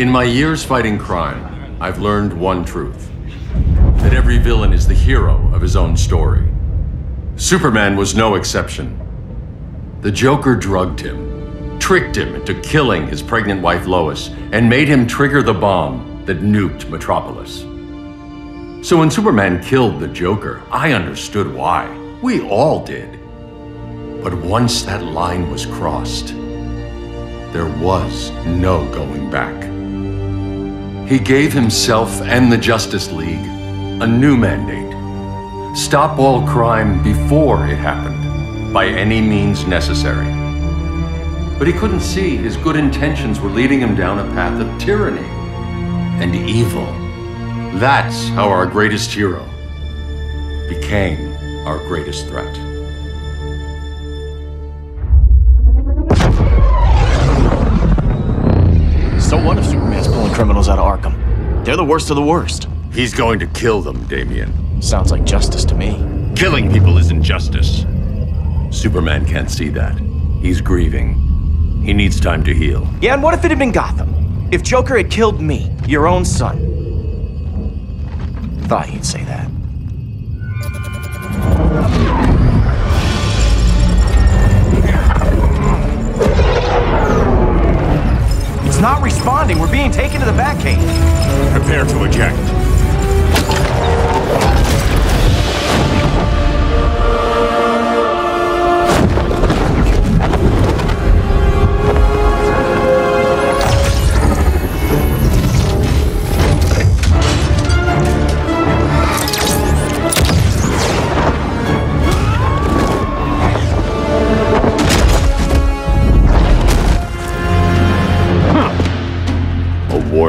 In my years fighting crime, I've learned one truth. That every villain is the hero of his own story. Superman was no exception. The Joker drugged him, tricked him into killing his pregnant wife Lois, and made him trigger the bomb that nuked Metropolis. So when Superman killed the Joker, I understood why. We all did. But once that line was crossed, there was no going back. He gave himself and the Justice League a new mandate. Stop all crime before it happened, by any means necessary. But he couldn't see his good intentions were leading him down a path of tyranny and evil. That's how our greatest hero became our greatest threat. Criminals out of Arkham? They're the worst of the worst. He's going to kill them, Damian. Sounds like justice to me. Killing people isn't justice. Superman can't see that. He's grieving. He needs time to heal. Yeah, and what if it had been Gotham? If Joker had killed me, your own son? Thought he'd say that. Not responding. We're being taken to the Batcave. Prepare to eject.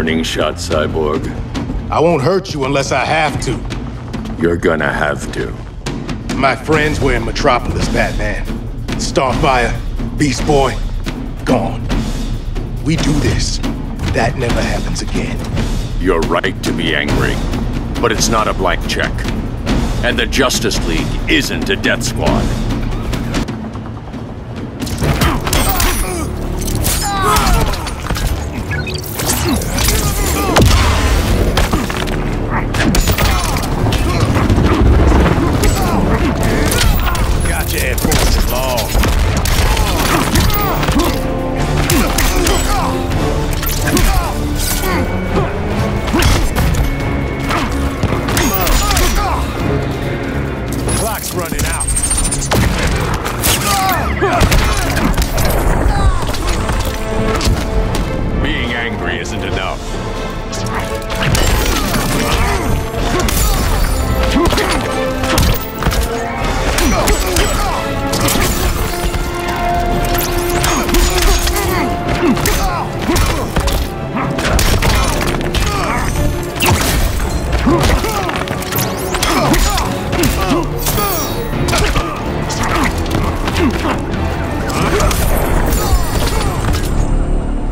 Warning shot, Cyborg. I won't hurt you unless I have to. You're gonna have to. My friends were in Metropolis, Batman. Starfire, Beast Boy, gone. We do this. That never happens again. You're right to be angry, but it's not a blank check. And the Justice League isn't a death squad.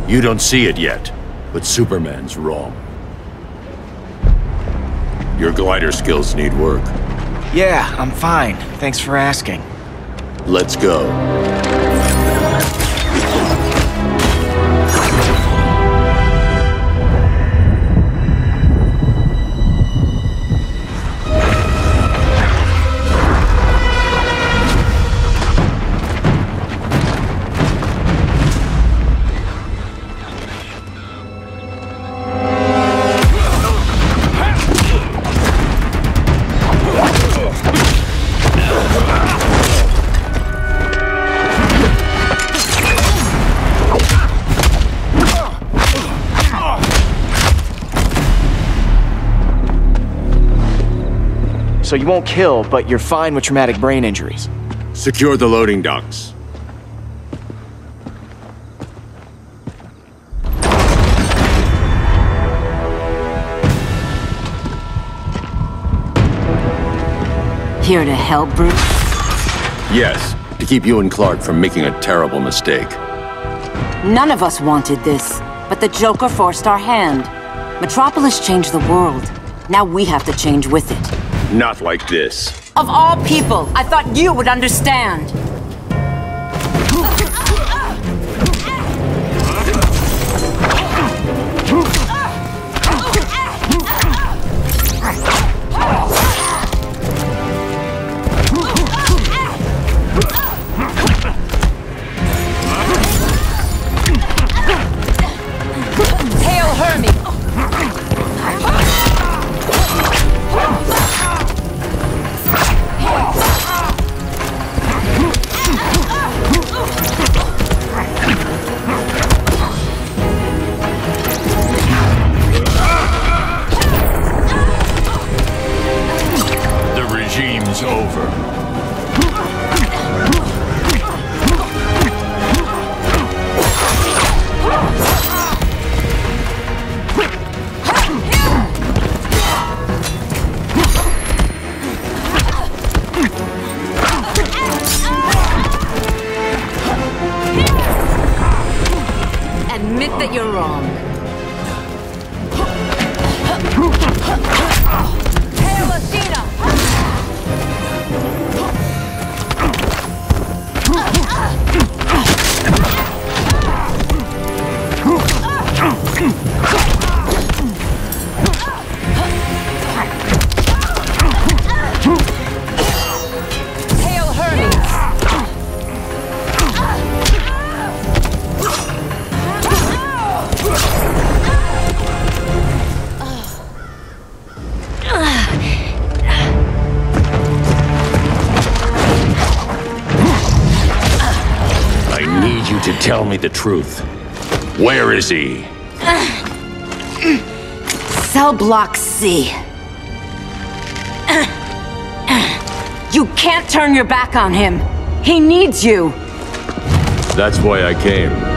You don't see it yet, but Superman's wrong. Your glider skills need work. Yeah, I'm fine. Thanks for asking. Let's go. So you won't kill, but you're fine with traumatic brain injuries. Secure the loading docks. Here to help, Bruce? Yes, to keep you and Clark from making a terrible mistake. None of us wanted this, but the Joker forced our hand. Metropolis changed the world. Now we have to change with it. Not like this. Of all people, I thought you would understand. you're wrong. Tell me the truth. Where is he? Cell block C. You can't turn your back on him. He needs you. That's why I came.